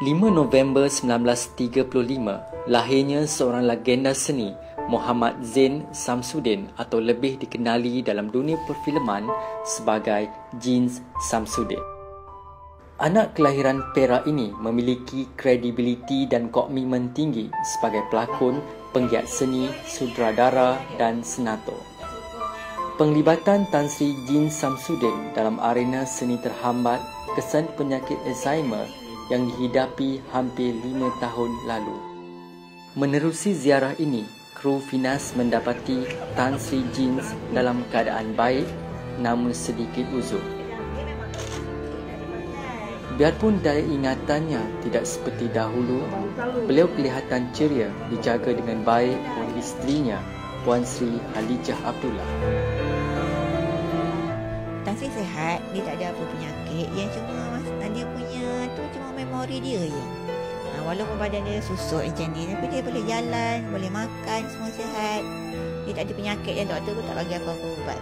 5 November 1935, lahirnya seorang legenda seni, Muhammad Zain Samsudin atau lebih dikenali dalam dunia perfilman sebagai Jeans Samsudin. Anak kelahiran Perak ini memiliki kredibiliti dan komitmen tinggi sebagai pelakon, penggiat seni, sutradara dan senator. Penglibatan Tan Sri Jin Samsudin dalam arena seni terhambat kesan penyakit Alzheimer yang dihidapi hampir lima tahun lalu. Menerusi ziarah ini, kru Finas mendapati Tan Sri Jeans dalam keadaan baik namun sedikit uzur. Biarpun daya ingatannya tidak seperti dahulu, beliau kelihatan ceria dijaga dengan baik oleh isterinya, Puan Sri Halijah Abdullah. Tan Sri sehat, dia tak ada apa penyakit. Yang cuma dia punya tu cuma memori dia je. Ha, walaupun badan dia susut macam ni, tapi dia boleh jalan, boleh makan, semua sihat. Dia tak ada penyakit dan doktor pun tak bagi apa-apa ubat.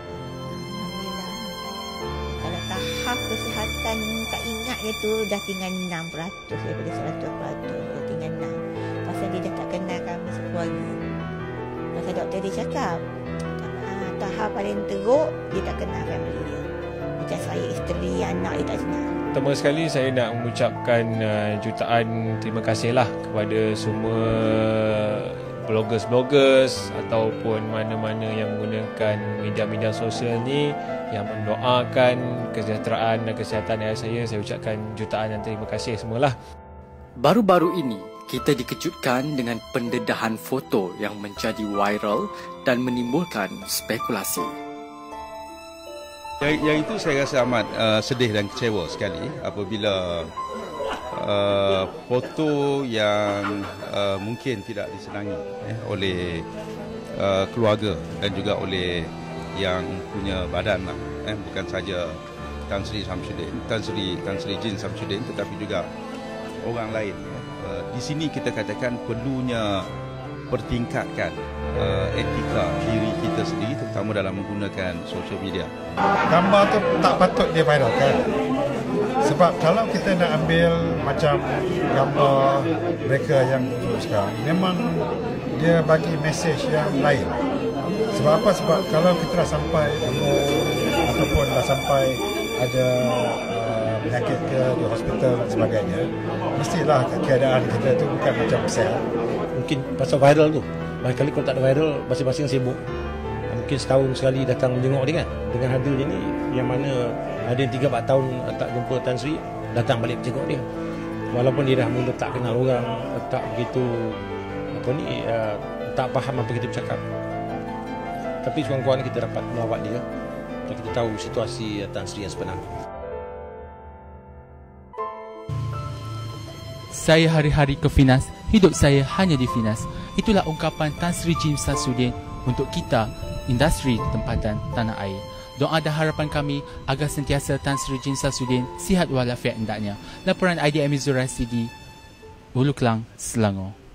Kalau tahap kesihatan tak ingat dia tu dah tinggal 6% daripada 100%. Dia tinggal 6. Pasal dia dah tak kenal kami sekeluarga. Pasal doktor dia cakap, ha, tahap paling teruk, dia tak kenal family dia. Macam saya, isteri, anak dia tak kenal. Pertama sekali saya nak mengucapkan uh, jutaan terima kasih lah kepada semua bloggers-bloggers ataupun mana-mana yang menggunakan media-media sosial ni yang mendoakan kesejahteraan dan kesihatan ayah saya. Saya ucapkan jutaan dan terima kasih semualah. Baru-baru ini, kita dikejutkan dengan pendedahan foto yang menjadi viral dan menimbulkan spekulasi. Yang, yang itu saya rasa amat uh, sedih dan kecewa sekali apabila uh, foto yang uh, mungkin tidak disenangi eh, oleh uh, keluarga dan juga oleh yang punya badan lah, eh, bukan saja Tan Sri Samsudin, Tan Sri Tan Sri Jin Samsudin tetapi juga orang lain. Uh, di sini kita katakan perlunya pertingkatkan uh, etika diri kita sendiri terutama dalam menggunakan social media. Gambar tu tak patut dia viral kan? Sebab kalau kita nak ambil macam gambar mereka yang sekarang, memang dia bagi mesej yang lain. Sebab apa? Sebab kalau kita dah sampai umur ataupun dah sampai ada uh, penyakit ke di hospital dan sebagainya, mestilah keadaan kita tu bukan macam sehat. Mungkin pasal viral tu, Barangkali kalau tak ada viral Masing-masing sibuk. Mungkin setahun sekali datang menjenguk dia kan. Dengan hadir dia ni Yang mana ada yang 3-4 tahun tak jumpa Tan Sri Datang balik menjenguk dia. Walaupun dia dah mula tak kenal orang Tak begitu Apa ni uh, Tak faham apa kita bercakap. Tapi sekurang-kurangnya kita dapat melawat dia. Dan kita tahu situasi Tan Sri yang sebenar Saya hari-hari ke Finas Hidup saya hanya di Finas Itulah ungkapan Tan Sri Jim Sasudin untuk kita, industri tempatan tanah air. Doa dan harapan kami agar sentiasa Tan Sri Jim Sasudin sihat walafiat hendaknya. Laporan IDM Izura CD, Ulu Kelang, Selangor.